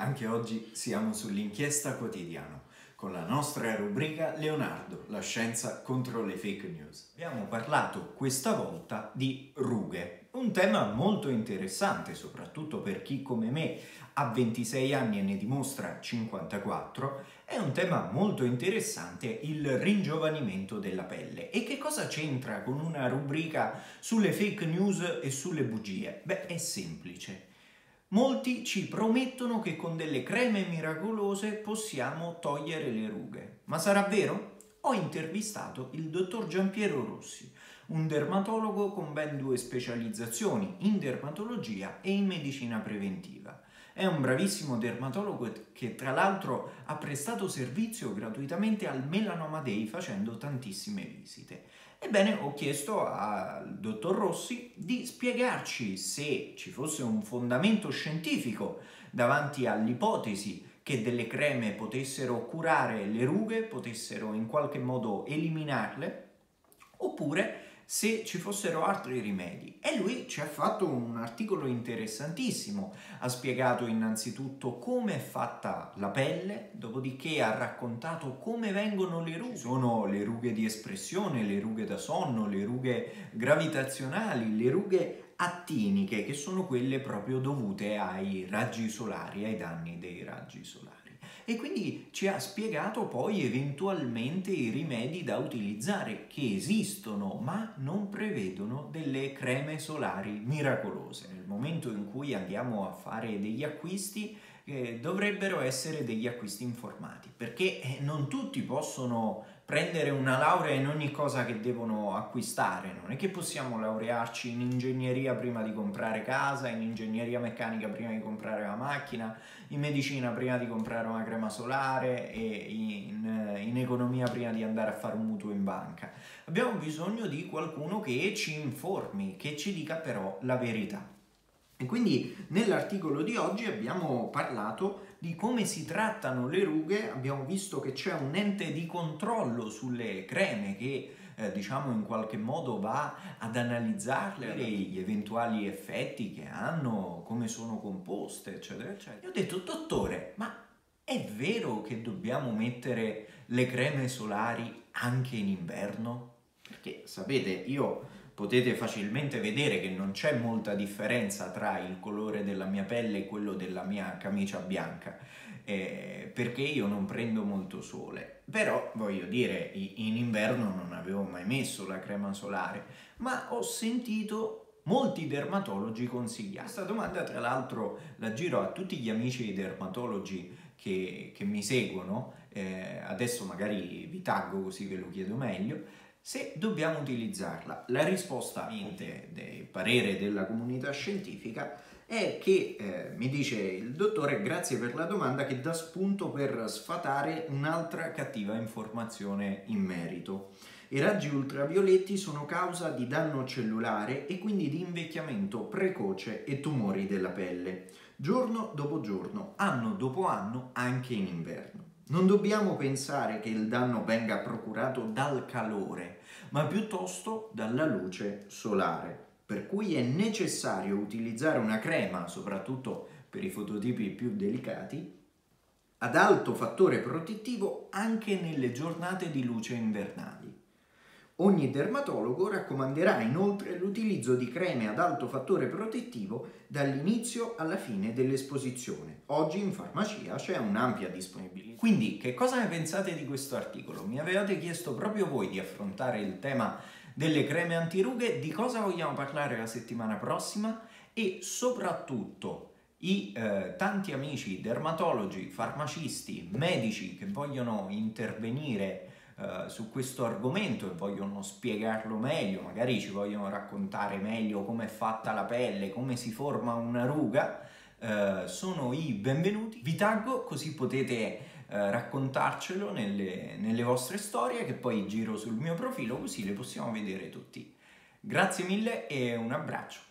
Anche oggi siamo sull'inchiesta quotidiano con la nostra rubrica Leonardo, la scienza contro le fake news. Abbiamo parlato questa volta di rughe, un tema molto interessante soprattutto per chi come me ha 26 anni e ne dimostra 54, è un tema molto interessante il ringiovanimento della pelle. E che cosa c'entra con una rubrica sulle fake news e sulle bugie? Beh, è semplice Molti ci promettono che con delle creme miracolose possiamo togliere le rughe. Ma sarà vero? Ho intervistato il dottor Giampiero Rossi, un dermatologo con ben due specializzazioni in dermatologia e in medicina preventiva. È un bravissimo dermatologo che tra l'altro ha prestato servizio gratuitamente al Melanoma Day facendo tantissime visite. Ebbene, ho chiesto al dottor Rossi di spiegarci se ci fosse un fondamento scientifico davanti all'ipotesi che delle creme potessero curare le rughe, potessero in qualche modo eliminarle, oppure se ci fossero altri rimedi. E lui ci ha fatto un articolo interessantissimo, ha spiegato innanzitutto come è fatta la pelle, dopodiché ha raccontato come vengono le rughe. Ci sono le rughe di espressione, le rughe da sonno, le rughe gravitazionali, le rughe attiniche, che sono quelle proprio dovute ai raggi solari, ai danni dei raggi solari e quindi ci ha spiegato poi eventualmente i rimedi da utilizzare che esistono ma non prevedono delle creme solari miracolose. Nel momento in cui andiamo a fare degli acquisti eh, dovrebbero essere degli acquisti informati perché eh, non tutti possono prendere una laurea in ogni cosa che devono acquistare, non è che possiamo laurearci in ingegneria prima di comprare casa, in ingegneria meccanica prima di comprare la macchina, in medicina prima di comprare una crema solare e in, in economia prima di andare a fare un mutuo in banca. Abbiamo bisogno di qualcuno che ci informi, che ci dica però la verità. E quindi nell'articolo di oggi abbiamo parlato di come si trattano le rughe, abbiamo visto che c'è un ente di controllo sulle creme che eh, diciamo in qualche modo va ad analizzarle, gli eventuali effetti che hanno, come sono composte, eccetera, eccetera. Io ho detto, dottore, ma è vero che dobbiamo mettere le creme solari anche in inverno? Perché sapete, io potete facilmente vedere che non c'è molta differenza tra il colore della mia pelle e quello della mia camicia bianca eh, perché io non prendo molto sole. Però voglio dire in inverno non avevo mai messo la crema solare ma ho sentito molti dermatologi consigliare. Questa domanda tra l'altro la giro a tutti gli amici dermatologi che, che mi seguono eh, adesso magari vi taggo così ve lo chiedo meglio se dobbiamo utilizzarla. La risposta del parere della comunità scientifica è che, eh, mi dice il dottore, grazie per la domanda che dà spunto per sfatare un'altra cattiva informazione in merito. I raggi ultravioletti sono causa di danno cellulare e quindi di invecchiamento precoce e tumori della pelle, giorno dopo giorno, anno dopo anno, anche in inverno. Non dobbiamo pensare che il danno venga procurato dal calore, ma piuttosto dalla luce solare, per cui è necessario utilizzare una crema, soprattutto per i fototipi più delicati, ad alto fattore protettivo anche nelle giornate di luce invernali. Ogni dermatologo raccomanderà inoltre l'utilizzo di creme ad alto fattore protettivo dall'inizio alla fine dell'esposizione. Oggi in farmacia c'è un'ampia disponibilità. Quindi, che cosa ne pensate di questo articolo? Mi avevate chiesto proprio voi di affrontare il tema delle creme antirughe, di cosa vogliamo parlare la settimana prossima e soprattutto i eh, tanti amici dermatologi, farmacisti, medici che vogliono intervenire eh, su questo argomento e vogliono spiegarlo meglio, magari ci vogliono raccontare meglio come è fatta la pelle, come si forma una ruga, uh, sono i benvenuti. Vi taggo così potete uh, raccontarcelo nelle, nelle vostre storie che poi giro sul mio profilo così le possiamo vedere tutti. Grazie mille e un abbraccio.